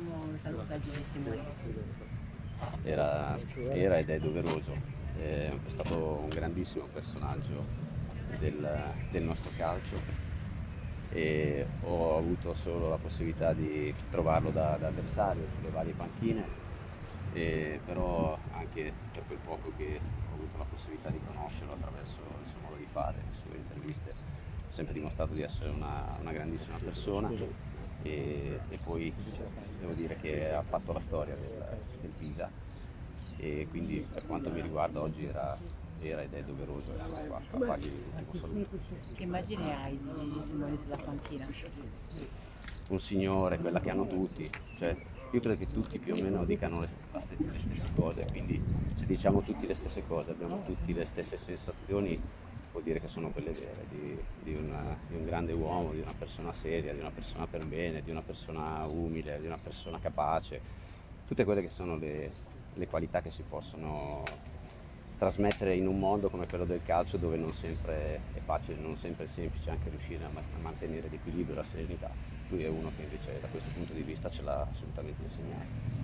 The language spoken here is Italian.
ultimo saluto a Gigi Simoni. Era, era ed è doveroso, è stato un grandissimo personaggio del, del nostro calcio. E ho avuto solo la possibilità di trovarlo da, da avversario sulle varie panchine, e, però anche per quel poco che ho avuto la possibilità di conoscerlo attraverso il suo modo di fare, le sue interviste, ho sempre dimostrato di essere una, una grandissima persona e, e, poi devo dire che ha fatto la storia del, del Pisa e quindi per quanto mi riguarda oggi era era ed è doveroso essere qua a fargli. Che immagine hai di Gigi Simoni sulla panchina? Un signore, quella che hanno tutti, cioè, io credo che tutti più o meno dicano le, le stesse cose, quindi se diciamo tutti le stesse cose, abbiamo tutti le stesse sensazioni, vuol dire che sono quelle vere, di, di, una, di, un grande uomo, di una persona seria, di una persona per bene, di una persona umile, di una persona capace, tutte quelle che sono le, le qualità che si possono trasmettere in un mondo come quello del calcio dove non sempre è facile, non sempre è semplice anche riuscire a, mantenere l'equilibrio e la serenità. Lui è uno che invece da questo punto di vista ce l'ha assolutamente insegnato.